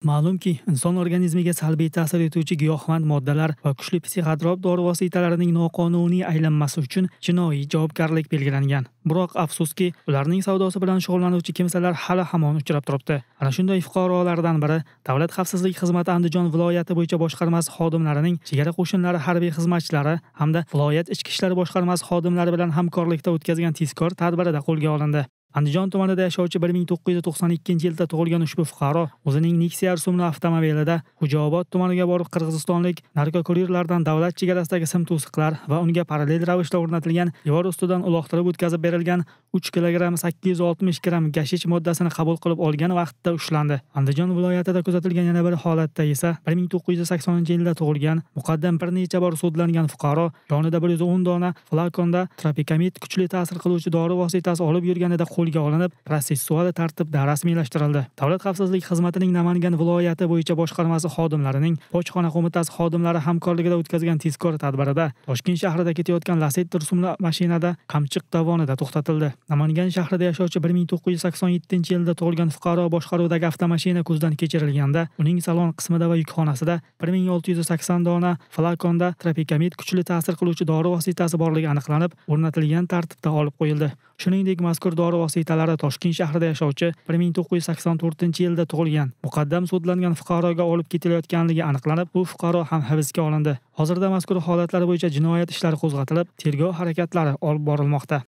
Ma'lumki, inson organizmiga salbiy ta'sir etuvchi giyohvand moddalar va kuchli psixotrop dori vositalarining noqonuniy aylanmasi uchun jinoiy javobgarlik belgilangan. Biroq afsuski, ularning savdosi bilan shug'ullanuvchi kimsalar hali hamon uchrab turibdi. Ana shunday fuqarolardan biri Davlat xavfsizlik xizmati Andijon viloyati bo'yicha boshqarmasi xodimlarining chegara qo'shinlari harbiy xizmatchilari hamda viloyat ichki ishlar boshqarmasi xodimlari bilan hamkorlikda o'tkazgan tezkor tadbirida qo'lga olindi. Andijon tumanida yashovchi 1992 yilda tug'ilgan ushbu fuqaro o'zining Nexia rusumli avtomobilida Xo'jaobod tumaniga borib qirg'izistonlik narkokurirlardan davlat chegarasidagi sim to'siqlar va unga parallel ravishda o'rnatilgan devor ustidan uloqtirib o'tkazib berilgan 3 kg 860 gramm gashish moddasini qabul qilib olgan vaqtda ushlandi. Andijon viloyatida kuzatilgan yana bir holatda esa 1980 yilda tug'ilgan, muqaddam bir necha bor sudlangan fuqaro yonida 110 dona flakonda tropikamid kuchli ta'sir qiluvchi dori vositasi olib yurganida qo'lga olinib, protsessual tartibda rasmiylashtirildi. Davlat xavfsizlik xizmatining Namangan viloyati bo'yicha boshqarmasi xodimlarining bojxona qo'mitasi xodimlari hamkorligida o'tkazgan tezkor tadbirida Toshkent shahrida ketayotgan Lacetti rusumli mashinada Qamchiq dovonida to'xtatildi. Namangan shahrida yashovchi 1987 yilda tug'ilgan fuqaro boshqaruvidagi avtomashina ko'zdan kechirilganda, uning salon qismida va yukxonasida 1680 dona flakonda tropikamid kuchli ta'sir qiluvchi dori vositasi borligi aniqlanib, o'rnatilgan tartibda olib qo'yildi. Shuningdek, mazkur dori vositalari Toshkent shahrida yashovchi 1984 yilda tug'ilgan muqaddam sudlangan fuqaroga olib ketilayotganligi aniqlanib, bu fuqaro ham hibsga olindi. Hozirda mazkur holatlar bo'yicha jinoyat ishlari qo'zg'atilib, tergov harakatlari olib borilmoqda.